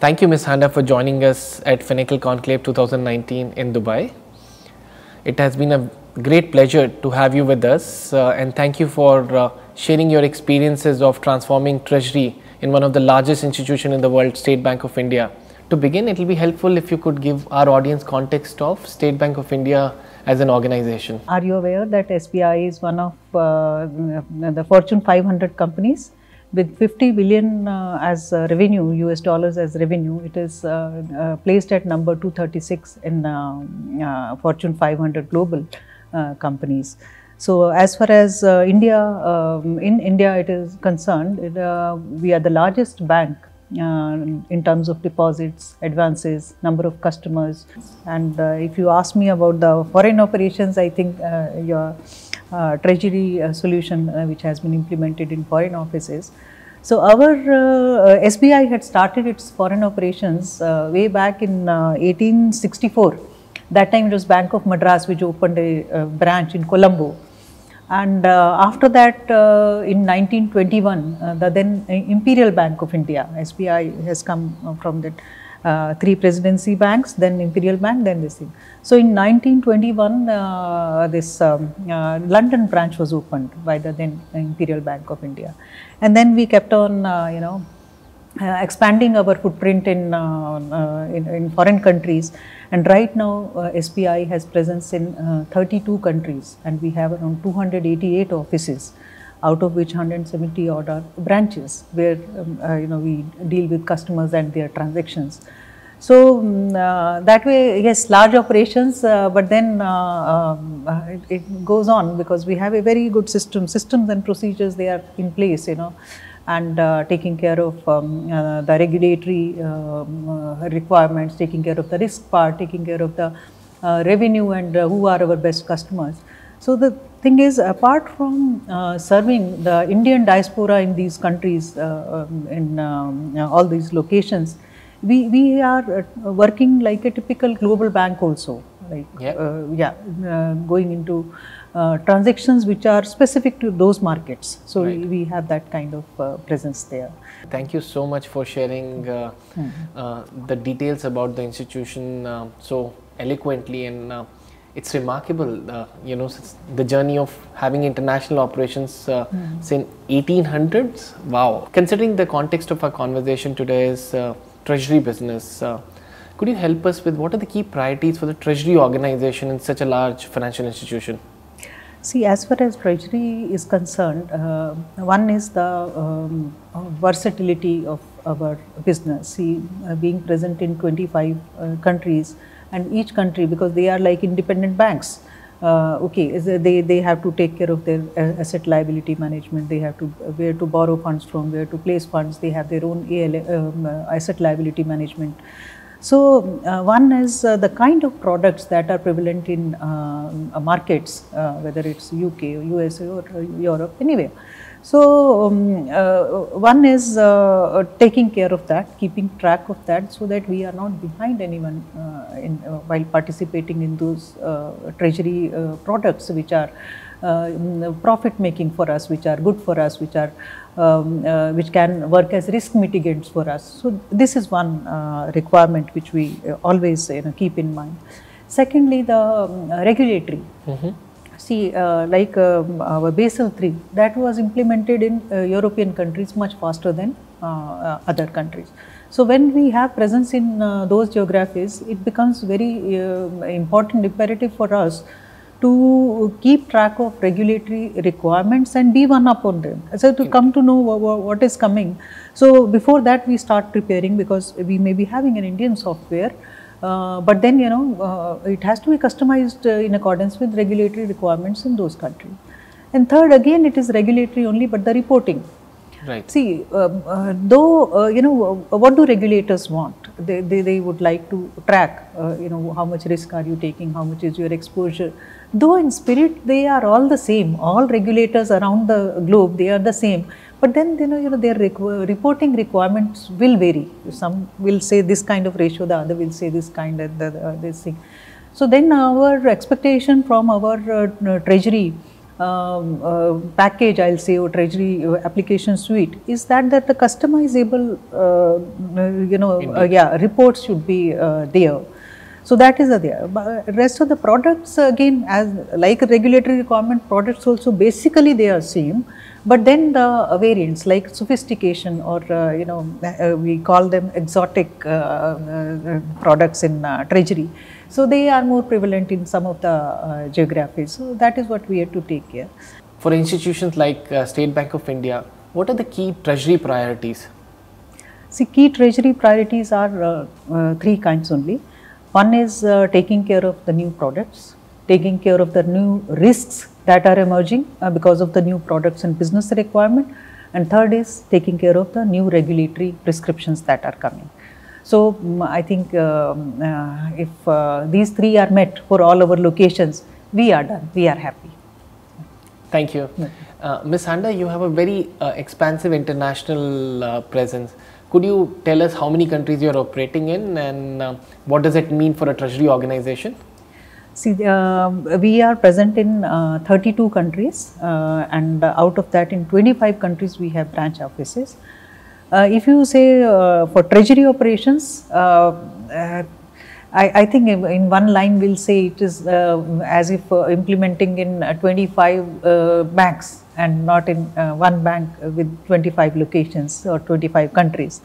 Thank you, Ms. Handa, for joining us at Finacle Conclave 2019 in Dubai. It has been a great pleasure to have you with us uh, and thank you for uh, sharing your experiences of transforming treasury in one of the largest institutions in the world, State Bank of India. To begin, it will be helpful if you could give our audience context of State Bank of India as an organization. Are you aware that SBI is one of uh, the Fortune 500 companies with 50 billion uh, as uh, revenue, US dollars as revenue? It is uh, uh, placed at number 236 in uh, Fortune 500 global companies. So, as far as India, um, in India it is concerned, it, we are the largest bank uh, in terms of deposits, advances, number of customers. And uh, if you ask me about the foreign operations, I think uh, your uh, treasury uh, solution uh, which has been implemented in foreign offices. So our SBI had started its foreign operations way back in 1864. That time it was Bank of Madras which opened a branch in Colombo and uh, after that, uh, in 1921, uh, the then Imperial Bank of India, SBI has come from that uh, three presidency banks, then Imperial Bank, then this thing. So in 1921, uh, this um, uh, London branch was opened by the then Imperial Bank of India. And then we kept on, you know, expanding our footprint in, in, in, foreign countries. And right now, uh, SBI has presence in uh, 32 countries and we have around 288 offices out of which 170 odd are branches where um, uh, you know we deal with customers and their transactions. So um, uh, that way, yes, large operations, uh, but then uh, um, it, it, goes on because we have a very good system, systems and procedures they are in place, you know and uh, taking care of um, uh, the regulatory um, uh, requirements, taking care of the risk part, taking care of the uh, revenue and uh, who are our best customers. So the thing is apart from uh, serving the Indian diaspora in these countries, um, in um, all these locations, we, we are working like a typical global bank also, like yeah, yeah going into uh, transactions which are specific to those markets. So right. we, we, have that kind of uh, presence there. Thank you so much for sharing uh, mm-hmm. the details about the institution so eloquently and it's remarkable, uh, you know, the journey of having international operations uh, mm. since 1800s. Wow! Considering the context of our conversation today is uh, treasury business, could you help us with what are the key priorities for the treasury organization in such a large financial institution? See, as far as treasury is concerned, uh, one is the um, versatility of our business. See, uh, being present in 25 uh, countries and each country, because they are like independent banks, uh, okay, they, they have to take care of their uh, asset liability management, they have to where to borrow funds from, where to place funds, they have their own um, uh, asset liability management. So, uh, one is uh, the kind of products that are prevalent in uh, markets, uh, whether it's UK, USA or Europe, anywhere. So, um, uh, one is uh, taking care of that, keeping track of that so that we are not behind anyone in, while participating in those treasury products which are profit making for us, which are good for us, which are um, uh, which can work as risk mitigants for us. So, this is one uh, requirement which we uh, always you know, keep in mind. Secondly, the um, regulatory. Mm -hmm. See, uh, like um, our Basel III, that was implemented in uh, European countries much faster than uh, other countries. So, when we have presence in those geographies, it becomes very important imperative for us to keep track of regulatory requirements and be one up on them. So, to come to know what is coming. So, before that we start preparing because we may be having an Indian software, uh, but then you know uh, it has to be customized uh, in accordance with regulatory requirements in those countries. And third again it is regulatory only but the reporting. Right. See, um, uh, though, uh, you know, uh, what do regulators want? They, they, they would like to track, uh, you know, how much risk are you taking, how much is your exposure. Though in spirit, they are all the same. All regulators around the globe, they are the same. But then, you know, you know their reporting requirements will vary. Some will say this kind of ratio, the other will say this kind of the, this thing. So then our expectation from our uh, treasury um, uh, package, I'll say, or treasury uh, application suite is that that the customizable, uh, you know, uh, yeah, reports should be uh, there. So that is there. But rest of the products again, as like regulatory requirement, products also basically they are same. But then the variants like sophistication or uh, you know uh, we call them exotic uh, uh, products in uh, treasury. So they are more prevalent in some of the uh, geographies. So that is what we have to take care. For institutions like uh, State Bank of India, what are the key treasury priorities? See, key treasury priorities are uh, uh, three kinds only. One is uh, taking care of the new products, taking care of the new risks that are emerging uh, because of the new products and business requirement, and third is taking care of the new regulatory prescriptions that are coming. So, mm, I think um, uh, if uh, these three are met for all our locations, we are done, we are happy. Thank you. Uh, Ms. Handa, you have a very uh, expansive international uh, presence. Could you tell us how many countries you are operating in and uh, what does it mean for a treasury organization? See, uh, we are present in uh, 32 countries uh, and out of that in 25 countries we have branch offices. Uh, if you say uh, for treasury operations, I, I think in one line we'll say it is as if implementing in uh, 25 uh, banks and not in uh, one bank with 25 locations or 25 countries.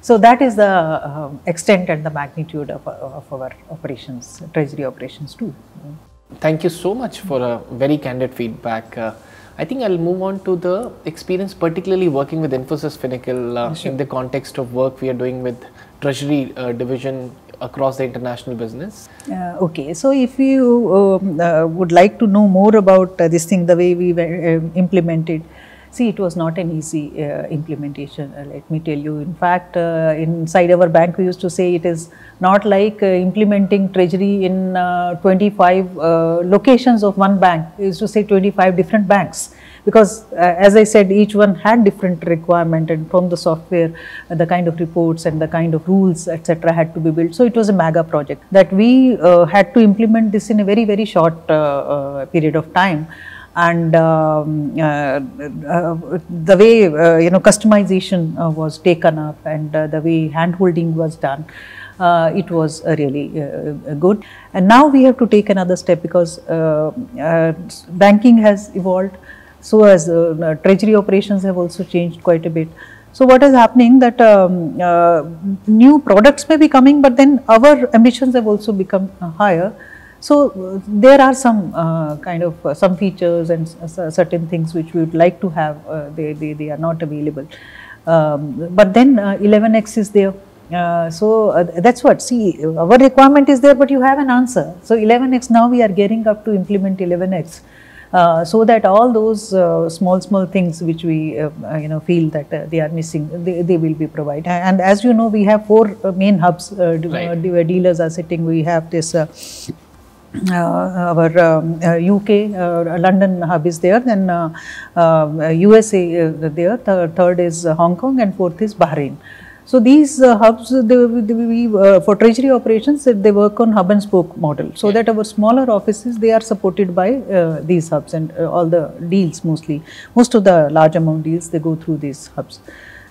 So that is the uh, extent and the magnitude of, of our operations, treasury operations too. Thank you so much for a very candid feedback. Uh, I think I'll move on to the experience, particularly working with Infosys Finacle uh, in the context of work we are doing with Treasury uh, division across the international business. Uh, okay, so if you um, uh, would like to know more about uh, this thing, the way we um, implemented, see, it was not an easy uh, implementation. uh, let me tell you. In fact, uh, inside our bank, we used to say it is not like implementing treasury in uh, 25 uh, locations of one bank. We used to say 25 different banks because uh, as I said, each one had different requirement and from the software, uh, the kind of reports and the kind of rules, etc., had to be built. So it was a mega project that we uh, had to implement this in a very very short uh, uh, period of time. And um, uh, uh, the way uh, you know customization uh, was taken up and the way handholding was done, it was really good. And now we have to take another step because banking has evolved so as uh, treasury operations have also changed quite a bit. So what is happening that um, uh, new products may be coming, but then our ambitions have also become uh, higher. So uh, there are some uh, kind of uh, some features and certain things which we would like to have. Uh, they, they they are not available, um, but then uh, 11x is there. Uh, so uh, that's what see our requirement is there, but you have an answer. So 11x now we are gearing up to implement 11x. Uh, so that all those uh, small small things which we uh, uh, you know feel that uh, they are missing they, they will be provided and as you know we have four main hubs uh, Right. where dealers are sitting we have this uh, uh, our um, uh, UK, uh, London hub is there, then uh, uh, USA uh, there, th- third is uh, Hong Kong, and fourth is Bahrain. So these uh, hubs, they, they, we, uh, for treasury operations, they work on hub and spoke model. So that our smaller offices, they are supported by uh, these hubs and uh, all the deals mostly. Most of the large amount deals, they go through these hubs.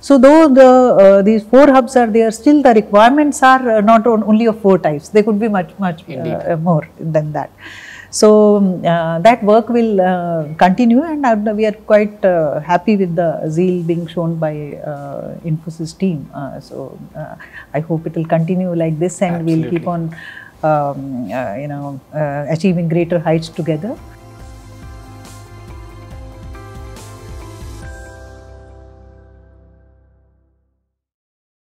So though the uh, these four hubs are there, still the requirements are uh, not on, only of four types. They could be much much uh, more than that. So um, uh, that work will uh, continue, and uh, we are quite uh, happy with the zeal being shown by uh, Infosys team. Uh, so uh, I hope it will continue like this, and we'll keep on, um, uh, you know, uh, achieving greater heights together.